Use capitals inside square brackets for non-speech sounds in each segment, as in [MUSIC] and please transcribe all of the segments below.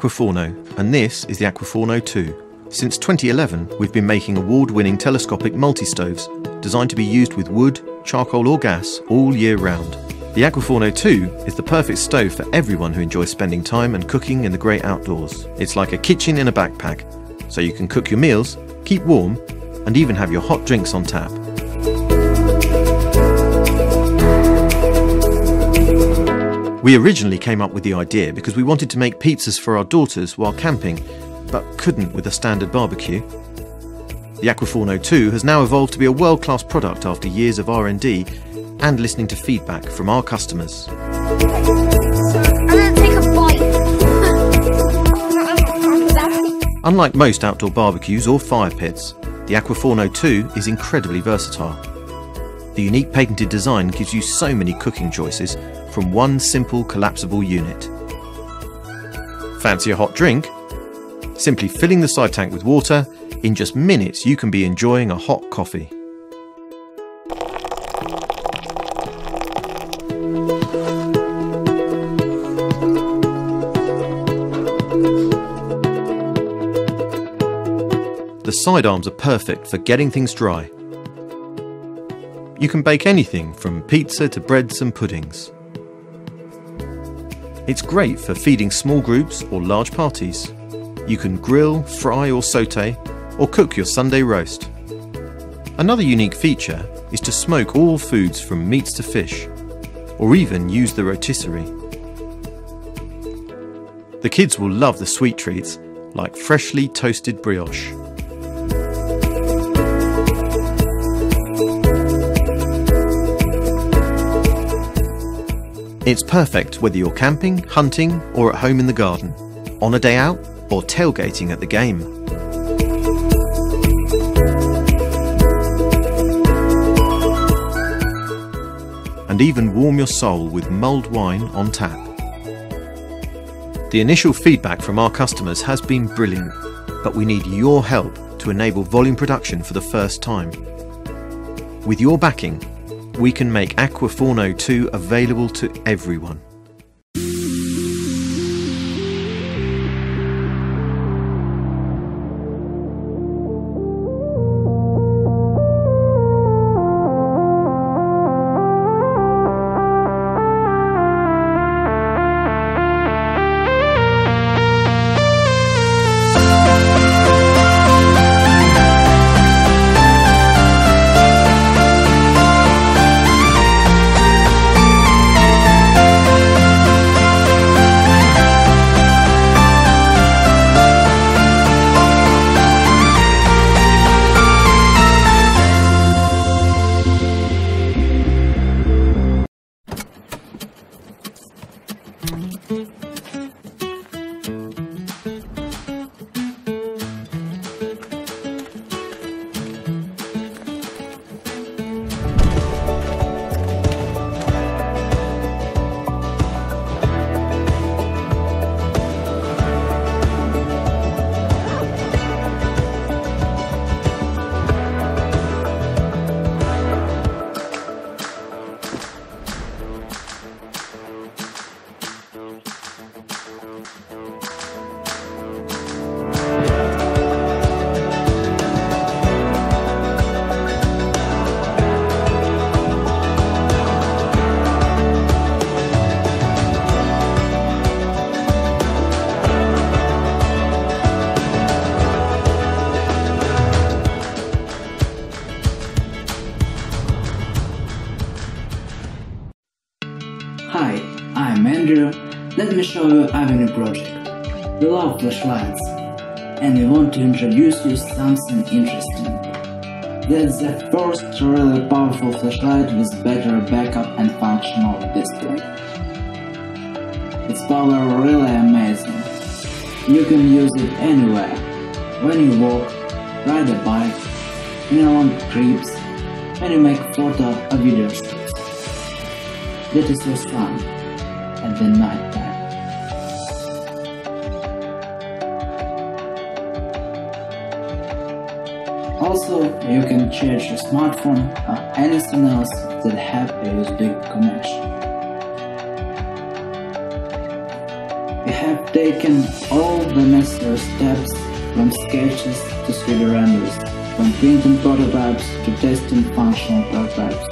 Aquaforno, and this is the Aquaforno 2. Since 2011, we've been making award winning telescopic multi stoves designed to be used with wood, charcoal, or gas all year round. The Aquaforno 2 is the perfect stove for everyone who enjoys spending time and cooking in the great outdoors. It's like a kitchen in a backpack, so you can cook your meals, keep warm, and even have your hot drinks on tap. We originally came up with the idea because we wanted to make pizzas for our daughters while camping, but couldn't with a standard barbecue. The Aquaforno 2 has now evolved to be a world-class product after years of R&D and listening to feedback from our customers. I'm gonna take a bite. [LAUGHS] Unlike most outdoor barbecues or fire pits, the Aquaforno 2 is incredibly versatile. The unique patented design gives you so many cooking choices from one simple collapsible unit. Fancy a hot drink? Simply filling the side tank with water, in just minutes you can be enjoying a hot coffee. The sidearms are perfect for getting things dry. You can bake anything from pizza to breads and puddings. It's great for feeding small groups or large parties. You can grill, fry or saute, or cook your Sunday roast. Another unique feature is to smoke all foods from meats to fish, or even use the rotisserie. The kids will love the sweet treats like freshly toasted brioche. It's perfect whether you're camping, hunting, or at home in the garden, on a day out, or tailgating at the game. And even warm your soul with mulled wine on tap. The initial feedback from our customers has been brilliant, but we need your help to enable volume production for the first time. With your backing, we can make Aquaforno 2 available to everyone. Avenue project. We love flashlights and we want to introduce you something interesting. That's the first really powerful flashlight with better backup and functional display. Its power really amazing. You can use it anywhere. When you walk, ride a bike, in long trips, when you make photo or video shoots. That is your sun at the night time. Also, you can charge your smartphone or anything else that have a USB connection. We have taken all the necessary steps from sketches to 3D renders, from printing prototypes to testing functional prototypes.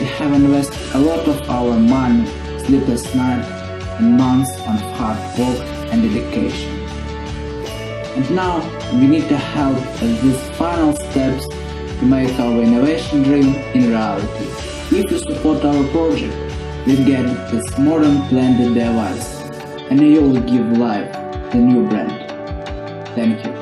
We have invested a lot of our money, sleepless nights, and months of hard work and dedication. And now we need to help at these final steps to make our innovation dream in reality. If you support our project, we get this modern blended device and you will give life the new brand. Thank you.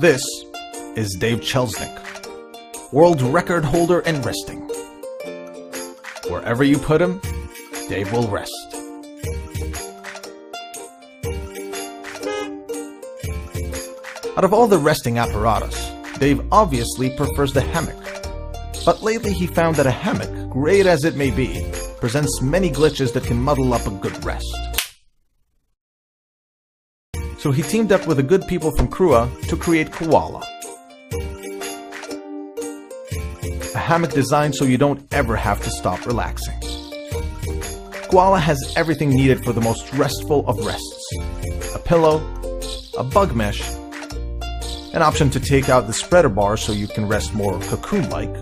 This is Dave Chelsnick, world record holder in resting. Wherever you put him, Dave will rest. Out of all the resting apparatus, Dave obviously prefers the hammock. But lately he found that a hammock, great as it may be, presents many glitches that can muddle up a good rest. So he teamed up with the good people from Crua to create Koala. A hammock designed so you don't ever have to stop relaxing. Koala has everything needed for the most restful of rests. A pillow, a bug mesh, an option to take out the spreader bar so you can rest more cocoon-like,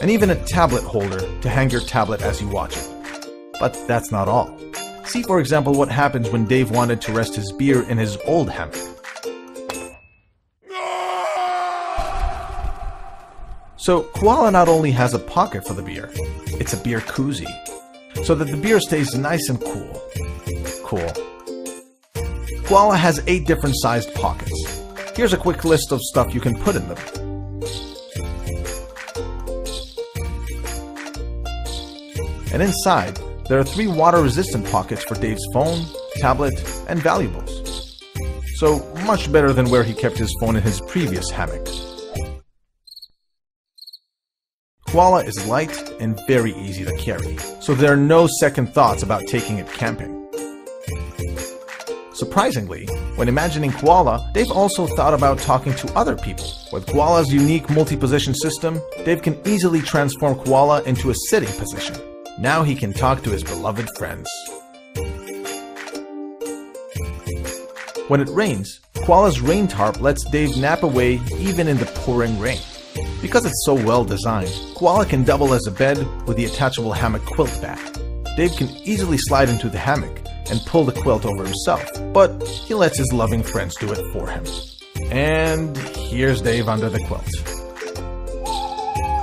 and even a tablet holder to hang your tablet as you watch it. But that's not all. See, for example, what happens when Dave wanted to rest his beer in his old hammock. So, Koala not only has a pocket for the beer, it's a beer koozie, so that the beer stays nice and cool. Cool. Koala has 8 different sized pockets. Here's a quick list of stuff you can put in them. And inside, there are three water-resistant pockets for Dave's phone, tablet, and valuables. So, much better than where he kept his phone in his previous hammock. Koala is light and very easy to carry, so there are no second thoughts about taking it camping. Surprisingly, when imagining Koala, Dave also thought about talking to other people. With Koala's unique multi-position system, Dave can easily transform Koala into a sitting position. Now he can talk to his beloved friends. When it rains, Koala's rain tarp lets Dave nap away even in the pouring rain. Because it's so well designed, Koala can double as a bed with the attachable hammock quilt back. Dave can easily slide into the hammock and pull the quilt over himself, but he lets his loving friends do it for him. And here's Dave under the quilt.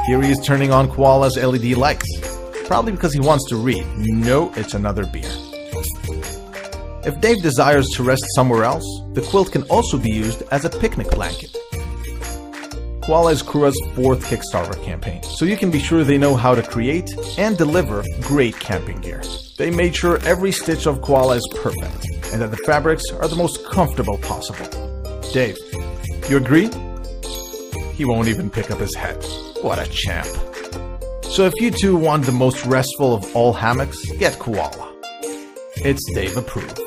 Here he is turning on Koala's LED lights, probably because he wants to read. No, it's another beer. If Dave desires to rest somewhere else, the quilt can also be used as a picnic blanket. Koala is Crua's fourth Kickstarter campaign, so you can be sure they know how to create and deliver great camping gear. They made sure every stitch of Koala is perfect, and that the fabrics are the most comfortable possible. Dave, you agree? He won't even pick up his head. What a champ. So if you two want the most restful of all hammocks, get Koala. It's Dave approved.